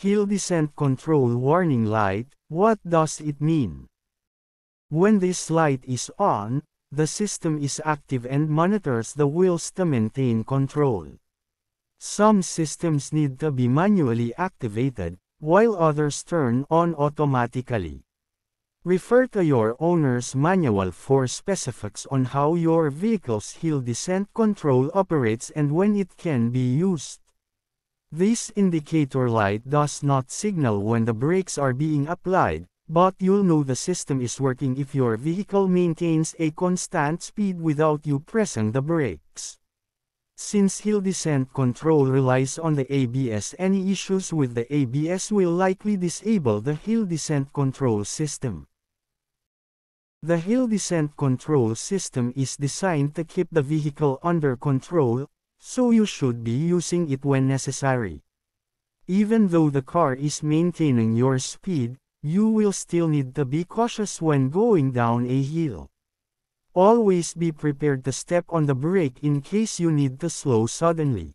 Hill Descent Control Warning Light, what does it mean? When this light is on, the system is active and monitors the wheels to maintain control. Some systems need to be manually activated, while others turn on automatically. Refer to your owner's manual for specifics on how your vehicle's hill descent control operates and when it can be used. This indicator light does not signal when the brakes are being applied, but you'll know the system is working if your vehicle maintains a constant speed without you pressing the brakes. Since hill descent control relies on the ABS any issues with the ABS will likely disable the hill descent control system. The hill descent control system is designed to keep the vehicle under control, so you should be using it when necessary. Even though the car is maintaining your speed, you will still need to be cautious when going down a hill. Always be prepared to step on the brake in case you need to slow suddenly.